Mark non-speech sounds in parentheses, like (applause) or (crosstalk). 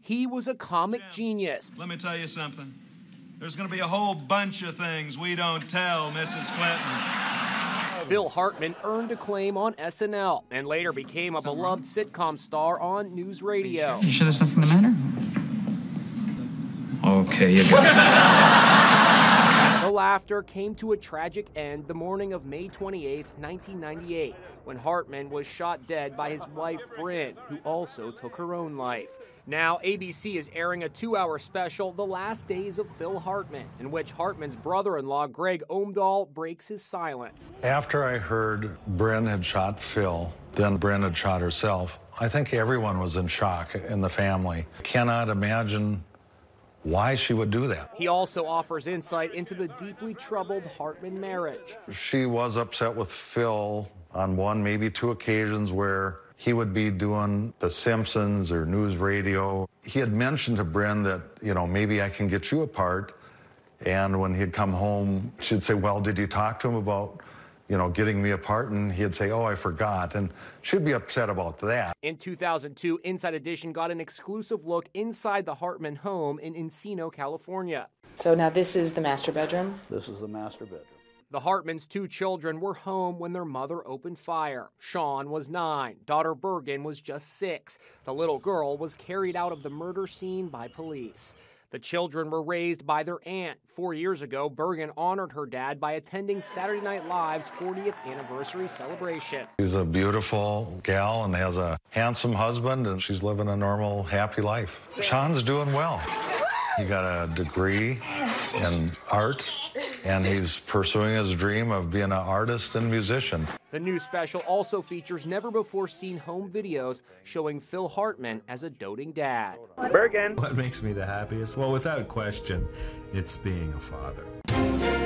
He was a comic genius. Let me tell you something. There's going to be a whole bunch of things we don't tell Mrs. Clinton. Phil Hartman earned acclaim on SNL and later became a beloved sitcom star on NewsRadio. You sure there's nothing the matter? Okay, you got it. (laughs) Laughter came to a tragic end the morning of May 28, 1998, when Hartman was shot dead by his wife, Brynn, who also took her own life. Now, ABC is airing a two hour special, The Last Days of Phil Hartman, in which Hartman's brother in law, Greg Omdahl, breaks his silence. After I heard Brynn had shot Phil, then Brynn had shot herself, I think everyone was in shock in the family. Cannot imagine why she would do that. He also offers insight into the deeply troubled Hartman marriage. She was upset with Phil on one, maybe two occasions where he would be doing The Simpsons or NewsRadio. He had mentioned to Brynn that, you know, maybe I can get you a part. And when he'd come home, she'd say, Well, did you talk to him about, you know, getting me apart? And he'd say, Oh, I forgot. And she'd be upset about that. In 2002, Inside Edition got an exclusive look inside the Hartman home in Encino, California. So now this is the master bedroom. This is the master bedroom. The Hartmans' two children were home when their mother opened fire. Sean was nine, daughter Bergen was just six. The little girl was carried out of the murder scene by police. The children were raised by their aunt. Four years ago, Bergen honored her dad by attending Saturday Night Live's 40th anniversary celebration. She's a beautiful gal and has a handsome husband, and she's living a normal, happy life. Sean's doing well. He got a degree in art, and he's pursuing his dream of being an artist and musician. The new special also features never before seen home videos showing Phil Hartman as a doting dad. Bergen. What makes me the happiest? Well, without question, it's being a father.